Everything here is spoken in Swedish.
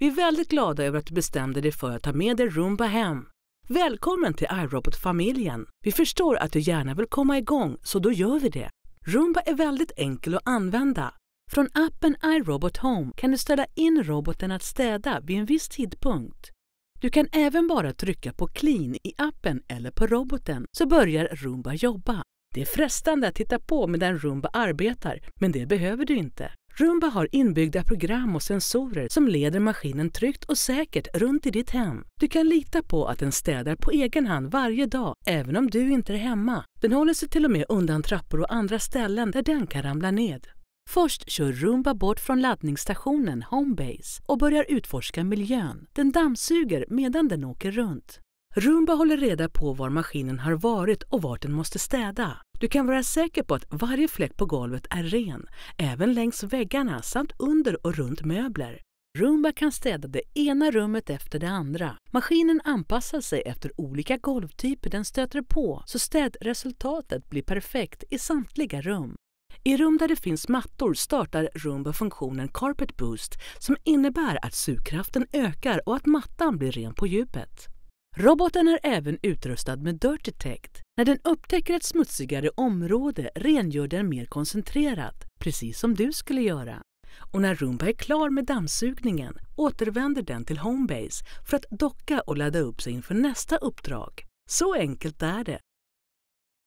Vi är väldigt glada över att du bestämde dig för att ta med dig Roomba hem. Välkommen till iRobot-familjen. Vi förstår att du gärna vill komma igång, så då gör vi det. Roomba är väldigt enkel att använda. Från appen iRobot Home kan du ställa in roboten att städa vid en viss tidpunkt. Du kan även bara trycka på Clean i appen eller på roboten så börjar Roomba jobba. Det är frestande att titta på medan Roomba arbetar, men det behöver du inte. Roomba har inbyggda program och sensorer som leder maskinen tryggt och säkert runt i ditt hem. Du kan lita på att den städar på egen hand varje dag, även om du inte är hemma. Den håller sig till och med undan trappor och andra ställen där den kan ramla ned. Först kör Roomba bort från laddningsstationen Homebase och börjar utforska miljön. Den dammsuger medan den åker runt. Roomba håller reda på var maskinen har varit och vart den måste städa. Du kan vara säker på att varje fläck på golvet är ren, även längs väggarna samt under och runt möbler. Roomba kan städa det ena rummet efter det andra. Maskinen anpassar sig efter olika golvtyper den stöter på så städresultatet blir perfekt i samtliga rum. I rum där det finns mattor startar Roomba funktionen Carpet Boost som innebär att sugkraften ökar och att mattan blir ren på djupet. Roboten är även utrustad med Dirt Detect. När den upptäcker ett smutsigare område rengör den mer koncentrerat, precis som du skulle göra. Och när Roomba är klar med dammsugningen återvänder den till Homebase för att docka och ladda upp sig inför nästa uppdrag. Så enkelt är det.